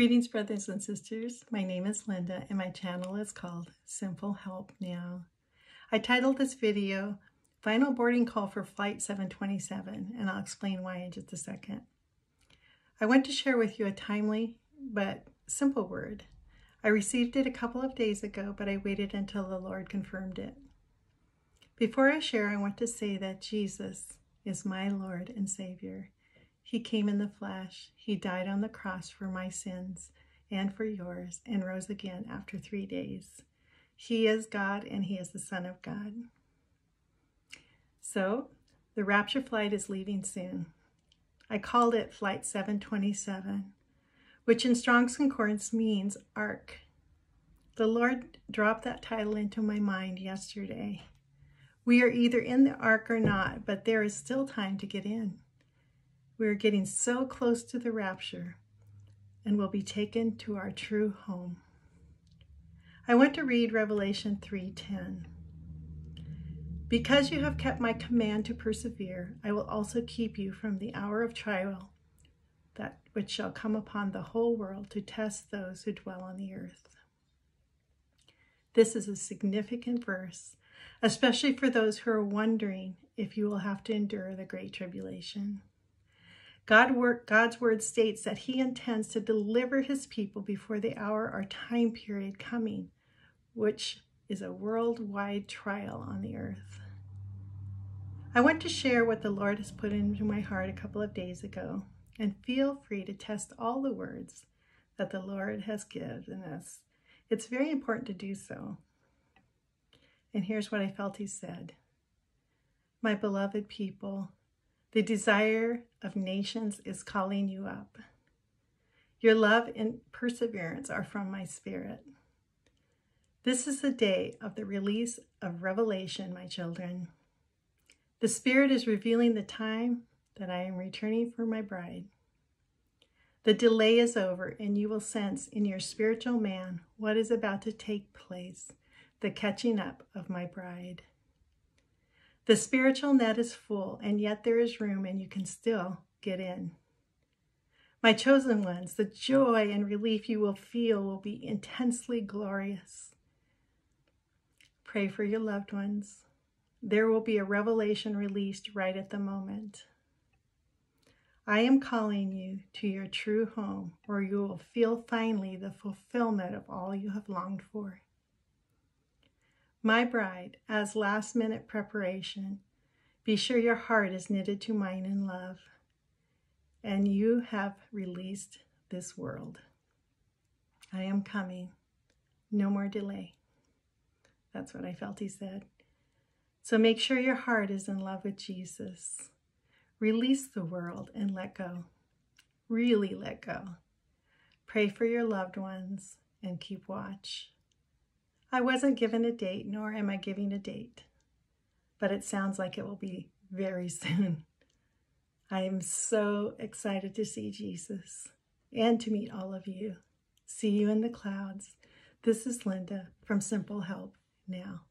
Greetings, brothers and sisters. My name is Linda, and my channel is called Simple Help Now. I titled this video, Final Boarding Call for Flight 727, and I'll explain why in just a second. I want to share with you a timely but simple word. I received it a couple of days ago, but I waited until the Lord confirmed it. Before I share, I want to say that Jesus is my Lord and Savior. He came in the flesh. He died on the cross for my sins and for yours and rose again after three days. He is God and He is the Son of God. So, the rapture flight is leaving soon. I called it Flight 727, which in Strong's Concordance means Ark. The Lord dropped that title into my mind yesterday. We are either in the Ark or not, but there is still time to get in. We are getting so close to the rapture and will be taken to our true home. I want to read Revelation 3:10. Because you have kept my command to persevere, I will also keep you from the hour of trial that which shall come upon the whole world to test those who dwell on the earth. This is a significant verse, especially for those who are wondering if you will have to endure the great tribulation. God word, God's word states that he intends to deliver his people before the hour or time period coming, which is a worldwide trial on the earth. I want to share what the Lord has put into my heart a couple of days ago, and feel free to test all the words that the Lord has given us. It's very important to do so. And here's what I felt he said. My beloved people, the desire of nations is calling you up. Your love and perseverance are from my spirit. This is the day of the release of revelation, my children. The Spirit is revealing the time that I am returning for my bride. The delay is over, and you will sense in your spiritual man what is about to take place the catching up of my bride. The spiritual net is full, and yet there is room, and you can still get in. My chosen ones, the joy and relief you will feel will be intensely glorious. Pray for your loved ones. There will be a revelation released right at the moment. I am calling you to your true home where you will feel finally the fulfillment of all you have longed for. My bride, as last minute preparation, be sure your heart is knitted to mine in love, and you have released this world. I am coming. No more delay. That's what I felt he said. So make sure your heart is in love with Jesus. Release the world and let go. Really let go. Pray for your loved ones and keep watch. I wasn't given a date, nor am I giving a date, but it sounds like it will be very soon. I am so excited to see Jesus and to meet all of you. See you in the clouds. This is Linda from Simple Help Now.